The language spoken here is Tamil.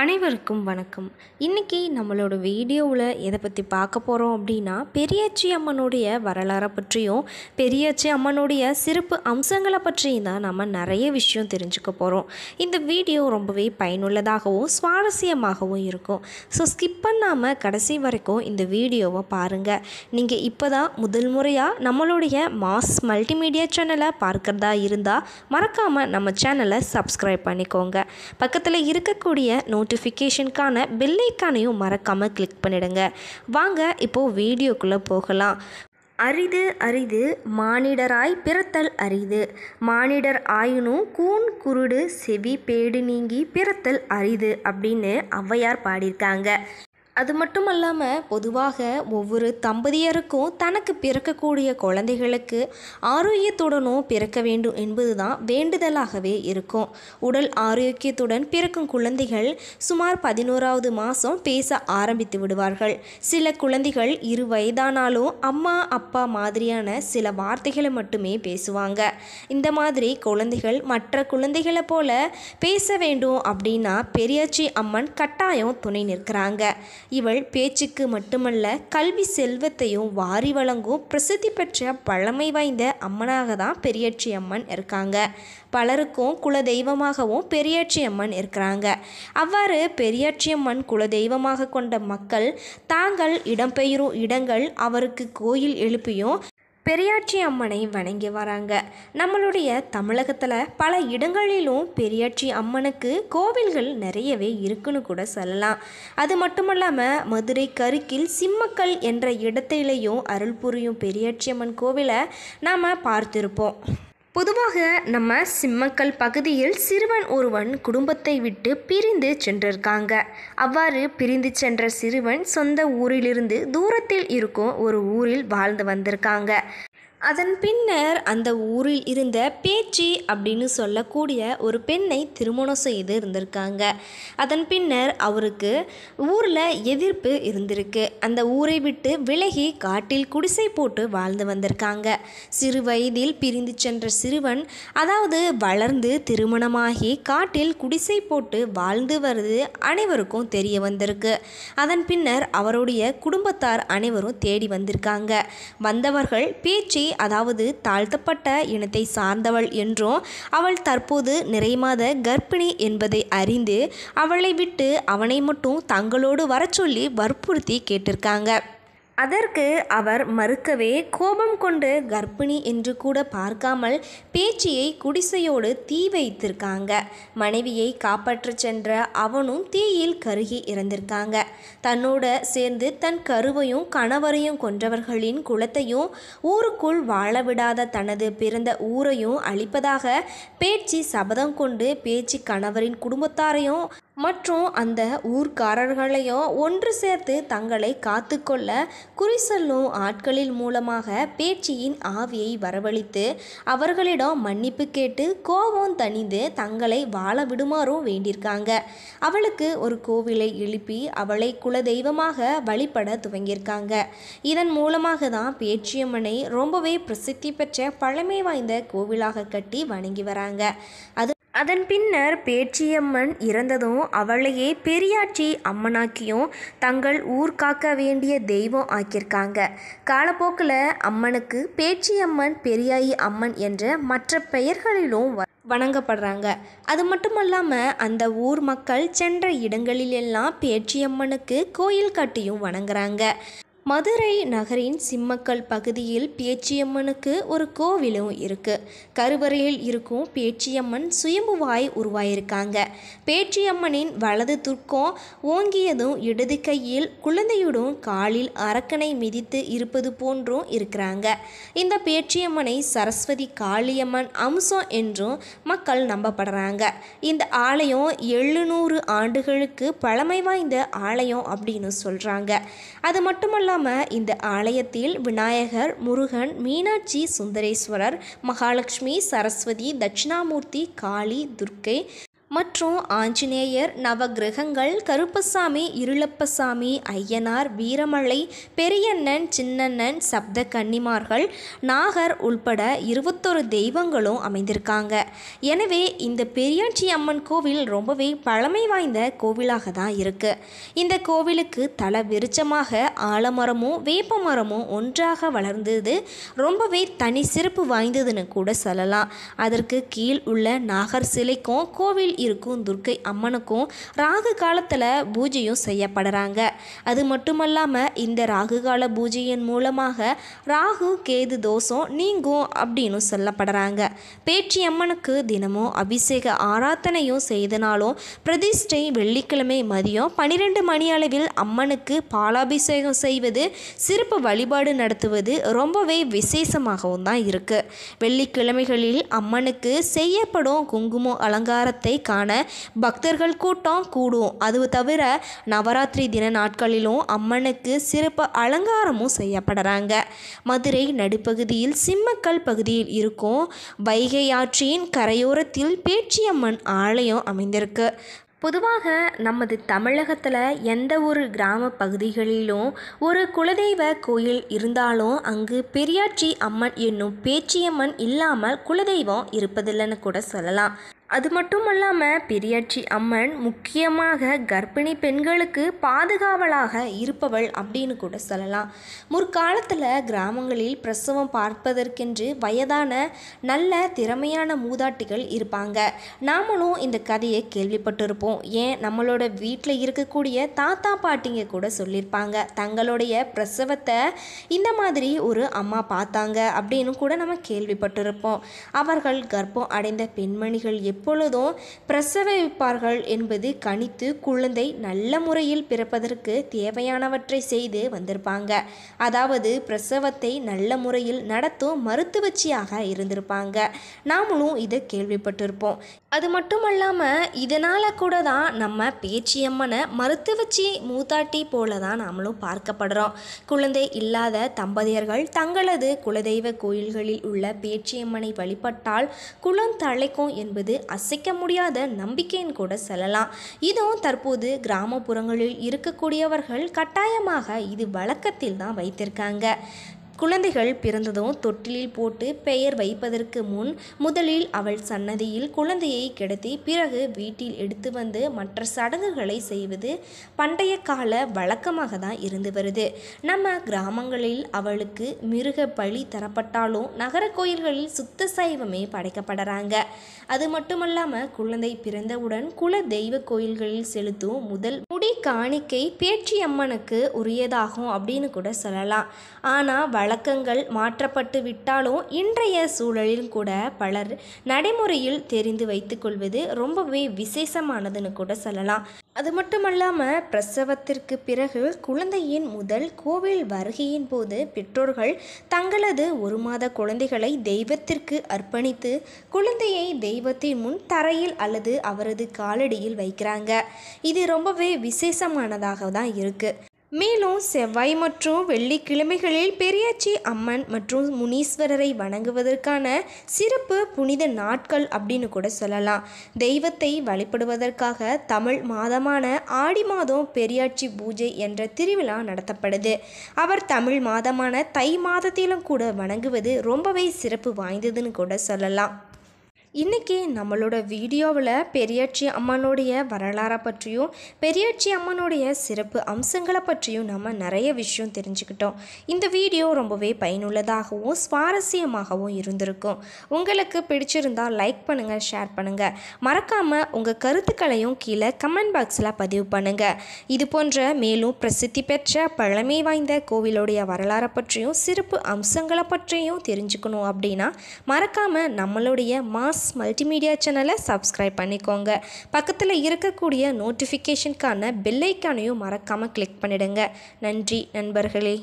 அனைவருக்கும் வணக்கம். இன்றைக்கி நம்மளோட வீடியோவில் எதை பற்றி பார்க்க போகிறோம் அப்படின்னா பெரியாச்சி அம்மனுடைய வரலாறை பற்றியும் பெரியாச்சி அம்மனுடைய சிறப்பு அம்சங்களை பற்றியும் தான் நம்ம நிறைய விஷயம் தெரிஞ்சுக்க போகிறோம் இந்த வீடியோ ரொம்பவே பயனுள்ளதாகவும் சுவாரஸ்யமாகவும் இருக்கும். ஸோ ஸ்கிப் பண்ணாமல் கடைசி வரைக்கும் இந்த வீடியோவை பாருங்கள் நீங்கள் இப்போ தான் முதல் முறையாக நம்மளுடைய மாஸ் மல்டிமீடியா சேனலை பார்க்குறதா இருந்தால் மறக்காமல் நம்ம சேனலை சப்ஸ்கிரைப் பண்ணிக்கோங்க. பக்கத்தில் இருக்கக்கூடிய நோட்டிஃபிகேஷனுக்கான பெல்லைக்கானையும் மறக்காமல் கிளிக் பண்ணிடுங்க. வாங்க இப்போது வீடியோக்குள்ளே போகலாம். அரிது அரிது மானிடராய் பிறத்தல் அரிது. மானிடர் ஆயினும் கூன் குருடு செவி பேடு நீங்கி பிறத்தல் அரிது அப்படின்னு ஔவையார் பாடியிருக்காங்க. அது மட்டும் அல்லாமல் பொதுவாக ஒவ்வொரு தம்பதியருக்கும் தனக்கு பிறக்கக்கூடிய குழந்தைகளுக்கு ஆரோக்கியத்துடனும் பிறக்க வேண்டும் என்பது தான் வேண்டுதலாகவே இருக்கும். உடல் ஆரோக்கியத்துடன் பிறக்கும் குழந்தைகள் சுமார் பதினோராவது மாதம் பேச ஆரம்பித்து விடுவார்கள். சில குழந்தைகள் இரு வயதானாலும் அம்மா அப்பா மாதிரியான சில வார்த்தைகளை மட்டுமே பேசுவாங்க. இந்த மாதிரி குழந்தைகள் மற்ற குழந்தைகளை போல பேச வேண்டும் அப்படின்னா பெரியாச்சி அம்மன் கட்டாயம் துணை நிற்கிறாங்க. இவள் பேச்சுக்கு மட்டுமல்ல கல்வி செல்வத்தையும் வாரி வழங்கும் பிரசித்தி பெற்ற பழமை வாய்ந்த அம்மனாக தான் பெரியாட்சி அம்மன் இருக்காங்க. பலருக்கும் குலதெய்வமாகவும் பெரியாட்சி அம்மன் இருக்கிறாங்க. அவ்வாறு பெரியாட்சி அம்மன் குலதெய்வமாக கொண்ட மக்கள் தாங்கள் இடம்பெயரும் இடங்கள் அவருக்கு கோயில் எழுப்பியும் பெரியாட்சி அம்மனை வணங்கி வராங்க. நம்மளுடைய தமிழகத்தில் பல இடங்களிலும் பெரியாச்சி அம்மனுக்கு கோவில்கள் நிறையவே இருக்குன்னு கூட சொல்லலாம். அது மட்டும் இல்லாமல் மதுரை கருக்கில் சிம்மக்கல் என்ற இடத்திலேயும் அருள் புரியும் பெரியாட்சி அம்மன் கோவிலை நாம் பார்த்துருப்போம். பொதுவாக நம்ம சிம்மக்கல் பகுதியில் சிறுவன் ஒருவன் குடும்பத்தை விட்டு பிரிந்து சென்றிருக்காங்க. அவ்வாறு பிரிந்து சென்ற சிறுவன் சொந்த ஊரிலிருந்து தூரத்தில் இருக்கும் ஒரு ஊரில் வாழ்ந்து வந்திருக்காங்க. அதன் பின்னர் அந்த ஊரில் இருந்த பேச்சி அப்படின்னு சொல்லக்கூடிய ஒரு பெண்ணை திருமணம் செய்து இருந்திருக்காங்க. அதன் பின்னர் அவருக்கு ஊரில் எதிர்ப்பு இருந்திருக்கு. அந்த ஊரை விட்டு விலகி காட்டில் குடிசை போட்டு வாழ்ந்து வந்திருக்காங்க. சிறு வயதில் பிரிந்து சென்ற சிறுவன் அதாவது வளர்ந்து திருமணமாகி காட்டில் குடிசை போட்டு வாழ்ந்து வருது அனைவருக்கும் தெரிய வந்திருக்கு. அதன் பின்னர் அவருடைய குடும்பத்தார் அனைவரும் தேடி வந்திருக்காங்க. வந்தவர்கள் பேச்சை அதாவது தாழ்த்தப்பட்ட இனத்தை சார்ந்தவள் என்றும் அவள் தற்போது நிறைமாத கர்ப்பிணி என்பதை அறிந்து அவளை விட்டு அவனை மட்டும் தங்களோடு வரச் சொல்லி வற்புறுத்தி கேட்டிருக்காங்க. அதற்கு அவர் மறுக்கவே கோபம் கொண்டு கர்ப்பிணி என்று கூட பார்க்காமல் பேச்சியை குடிசையோடு தீ வைத்திருக்காங்க. மனைவியை காப்பாற்றச் சென்ற அவனும் தீயில் கருகி இறந்திருக்காங்க. தன்னோட சேர்ந்து தன் கருவையும் கணவரையும் கொன்றவர்களின் குலத்தையும் ஊருக்குள் வாழ விடாத தனது பிறந்த ஊரையும் அழிப்பதாக பேச்சு சபதம் கொண்டு பேச்சி கணவரின் குடும்பத்தாரையும் மற்றும் அந்த ஊர்க்காரர்களையும் ஒன்று சேர்த்து தங்களை காத்துக்கொள்ள குறி சொல்லும் ஆட்களில் மூலமாக பேச்சியின் ஆவியை வரவழைத்து அவர்களிடம் மன்னிப்பு கேட்டு கோபம் தணிந்து தங்களை வாழ விடுமாறும் வேண்டியிருக்காங்க. அவளுக்கு ஒரு கோவிலை எழுப்பி அவளை குலதெய்வமாக வழிபட துவங்கியிருக்காங்க. இதன் மூலமாக தான் பேச்சியம்மனை ரொம்பவே பிரசித்தி பெற்ற பழமை வாய்ந்த கோவிலாக கட்டி வணங்கி வராங்க. அது அதன் பின்னர் பேச்சியம்மன் இறந்ததும் அவளையே பெரியாச்சி அம்மனாக்கியும் தங்கள் ஊர் காக்க வேண்டிய தெய்வம் ஆக்கியிருக்காங்க. காலப்போக்கில் அம்மனுக்கு பேச்சியம்மன் பெரியாயி அம்மன் என்ற மற்ற பெயர்களிலும் வ வணங்கப்படுறாங்க. அது மட்டும் இல்லாமல் அந்த ஊர் மக்கள் சென்ற இடங்களிலெல்லாம் பேச்சியம்மனுக்கு கோயில் கட்டியும் வணங்குறாங்க. மதுரை நகரின் சிம்மக்கல் பகுதியில் பேச்சியம்மனுக்கு ஒரு கோவிலும் இருக்குது கருவறையில் இருக்கும் பேச்சியம்மன் சுயம்புவாய் உருவாயிருக்காங்க. பேச்சியம்மனின் வலது துர்க்கம் ஓங்கியதும் இடது கையில் குழந்தையுடன் காலில் அரக்கனை மிதித்து இருப்பது போன்றும் இருக்கிறாங்க. இந்த பேச்சியம்மனை சரஸ்வதி காளியம்மன் அம்சம் என்றும் மக்கள் நம்பப்படுறாங்க. இந்த ஆலயம் எழுநூறு ஆண்டுகளுக்கு பழமை வாய்ந்த ஆலயம் அப்படின்னு சொல்கிறாங்க அது மட்டுமல்ல இல்லாமல் இந்த ஆலயத்தில் விநாயகர் முருகன் மீனாட்சி சுந்தரேஸ்வரர் மகாலட்சுமி சரஸ்வதி தட்சிணாமூர்த்தி காளி துர்க்கை மற்றும் ஆஞ்சநேயர் நவகிரகங்கள் கருப்பசாமி இருளப்பசாமி ஐயனார் வீரமலை பெரியண்ணன் சின்னண்ணன் சப்த கன்னிமார்கள் நாகர் உள்பட இருபத்தொரு தெய்வங்களும் அமைந்திருக்காங்க. எனவே இந்த பெரியாச்சி அம்மன் கோவில் ரொம்பவே பழமை வாய்ந்த கோவிலாக தான் இருக்குது இந்த கோவிலுக்கு தல விருச்சமாக ஆலமரமும் வேப்ப மரமும் ஒன்றாக வளர்ந்தது ரொம்பவே தனி சிறப்பு வாய்ந்ததுன்னு கூட சொல்லலாம். அதற்கு கீழ் உள்ள நாகர் சிலைக்கும் கோவில் இருக்கும் துர்க்கை அம்மனுக்கும் ராகு காலத்தில் பூஜையும் செய்யப்படுறாங்க. அது மட்டுமல்லாமல் இந்த ராகு கால பூஜையின் மூலமாக ராகு கேது தோஷம் நீங்கும் அப்படின்னு சொல்லப்படுறாங்க. பேச்சி அம்மனுக்கு தினமும் அபிஷேக ஆராதனையும் செய்தனாலும் பிரதிஷ்டை வெள்ளிக்கிழமை மதியம் பன்னிரெண்டு மணி அளவில் அம்மனுக்கு பாலாபிஷேகம் செய்வது சிறப்பு வழிபாடு நடத்துவது ரொம்பவே விசேஷமாகவும் தான் இருக்குது வெள்ளிக்கிழமைகளில் அம்மனுக்கு செய்யப்படும் குங்குமம் அலங்காரத்தை காண பக்தர்கள் கூட்டம் கூடும். அது தவிர நவராத்திரி தின நாட்களிலும் அம்மனுக்கு சிறப்பு அலங்காரமும் செய்யப்படுறாங்க. மதுரை நடுப்பகுதியில் சிம்மக்கல் பகுதியில் இருக்கும் வைகை ஆற்றின் கரையோரத்தில் பேச்சியம்மன் ஆலயம் அமைந்திருக்கு. பொதுவாக நமது தமிழகத்தில் எந்த ஒரு கிராம பகுதிகளிலும் ஒரு குலதெய்வ கோயில் இருந்தாலும் அங்கு பெரியாச்சி அம்மன் என்னும் பேச்சியம்மன் இல்லாமல் குலதெய்வம் இருப்பதில்லைன்னு கூட சொல்லலாம். அது மட்டும் இல்லாமல் பெரியாட்சி அம்மன் முக்கியமாக கர்ப்பிணி பெண்களுக்கு பாதுகாவலாக இருப்பவள் அப்படின்னு கூட சொல்லலாம். முற்காலத்தில் கிராமங்களில் பிரசவம் பார்ப்பதற்கென்று வயதான நல்ல திறமையான மூதாட்டிகள் இருப்பாங்க. நாமளும் இந்த கதையை கேள்விப்பட்டிருப்போம். ஏன்? நம்மளோட வீட்டில் இருக்கக்கூடிய தாத்தா பாட்டிங்க கூட சொல்லியிருப்பாங்க தங்களுடைய பிரசவத்தை இந்த மாதிரி ஒரு அம்மா பார்த்தாங்க அப்படின்னு கூட நம்ம கேள்விப்பட்டிருப்போம். அவர்கள் கர்ப்பம் அடைந்த பெண்மணிகள் எப்படி எப்பொழுதும் பிரசவிப்பார்கள் என்பது கணித்து குழந்தை நல்ல முறையில் பிறப்பதற்கு தேவையானவற்றை செய்து வந்திருப்பாங்க. அதாவது பிரசவத்தை நல்ல முறையில் நடத்தும் மருத்துவச்சியாக இருந்திருப்பாங்க. நாமளும் இதை கேள்விப்பட்டிருப்போம். அது மட்டும் இல்லாமல் இதனால் கூட தான் நம்ம பேச்சியம்மனை மருத்துவச்சி மூத்தாட்டி போல தான் நாமளும் பார்க்கப்படுறோம். குழந்தை இல்லாத தம்பதியர்கள் தங்களது குலதெய்வ கோயில்களில் உள்ள பேச்சியம்மனை வழிபட்டால் குளம் தழைக்கும் என்பது அசைக்க முடியாத நம்பிக்கைன்னு கூட சொல்லலாம். இதுவும் தற்போது கிராமப்புறங்களில் இருக்கக்கூடியவர்கள் கட்டாயமாக இது வழக்கத்தில் தான் வைத்திருக்காங்க. குழந்தைகள் பிறந்ததும் தொட்டிலில் போட்டு பெயர் வைப்பதற்கு முன் முதலில் அவள் சன்னதியில் குழந்தையை கிடத்தி பிறகு வீட்டில் எடுத்து வந்து மற்ற சடங்குகளை செய்வது பண்டைய கால வழக்கமாக தான் இருந்து வருது. நம்ம கிராமங்களில் அவளுக்கு மிருக பலி தரப்பட்டாலும் நகர கோயில்களில் சுத்த சைவமே படைக்கப்படுறாங்க. அது மட்டுமல்லாமல் குழந்தை பிறந்தவுடன் குல தெய்வ கோயில்களில் செலுத்தும் முதல் முடி காணிக்கை பேச்சியம்மனுக்கு உரியதாகும் அப்படின்னு கூட சொல்லலாம். ஆனால் வழக்கங்கள் மாற்றப்பட்டு விட்டாலும் இன்றைய சூழலில் கூட பலர் நடைமுறையில் தெரிந்து வைத்துக்கொள்வது ரொம்பவே விசேஷமானதுன்னு கூட சொல்லலாம். அது மட்டுமல்லாமல் பிரசவத்திற்கு பிறகு குழந்தையின் முதல் கோவில் வருகையின் போது பெற்றோர்கள் தங்களது ஒரு மாத குழந்தைகளை தெய்வத்திற்கு அர்ப்பணித்து குழந்தையை தெய்வத்தின் முன் தரையில் அல்லது அவரது காலடியில் வைக்கிறாங்க. இது ரொம்பவே விசேஷமானதாக தான் இருக்குது மேலும் செவ்வாய் மற்றும் வெள்ளிக்கிழமைகளில் பெரியாச்சி அம்மன் மற்றும் முனீஸ்வரரை வணங்குவதற்கான சிறப்பு புனித நாட்கள் அப்படின்னு கூட சொல்லலாம். தெய்வத்தை வழிபடுவதற்காக தமிழ் மாதமான ஆடி மாதம் பெரியாச்சி பூஜை என்ற திருவிழா நடத்தப்படுது. அவர் தமிழ் மாதமான தை மாதத்திலும் கூட வணங்குவது ரொம்பவே சிறப்பு வாய்ந்ததுன்னு கூட சொல்லலாம். இன்றைக்கி நம்மளோட வீடியோவில் பெரியாட்சி அம்மனுடைய வரலாறை பற்றியும் பெரியாட்சி அம்மனுடைய சிறப்பு அம்சங்களை பற்றியும் நம்ம நிறைய விஷயம் தெரிஞ்சுக்கிட்டோம். இந்த வீடியோ ரொம்பவே பயனுள்ளதாகவும் சுவாரஸ்யமாகவும் இருந்திருக்கும். உங்களுக்கு பிடிச்சிருந்தால் லைக் பண்ணுங்கள் ஷேர் பண்ணுங்கள் மறக்காமல் உங்கள் கருத்துக்களையும் கீழே கமெண்ட் பாக்ஸில் பதிவு பண்ணுங்கள் இது போன்ற மேலும் பிரசித்தி பெற்ற பழமை வாய்ந்த கோவிலுடைய வரலாறை பற்றியும் சிறப்பு அம்சங்களை பற்றியும் தெரிஞ்சுக்கணும் அப்படின்னா மறக்காமல் நம்மளுடைய மாஸ் மல்டிமீடியா சேனலை சப்ஸ்கிரைப் பண்ணிக்கோங்க. பக்கத்தில் இருக்கக்கூடிய நோட்டிஃபிகேஷனுக்கான பெல்லைக்கானையும் மறக்காமல் கிளிக் பண்ணிடுங்க. நன்றி நண்பர்களே.